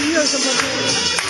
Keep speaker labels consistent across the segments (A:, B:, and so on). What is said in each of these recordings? A: 没有什么。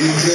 B: Amen.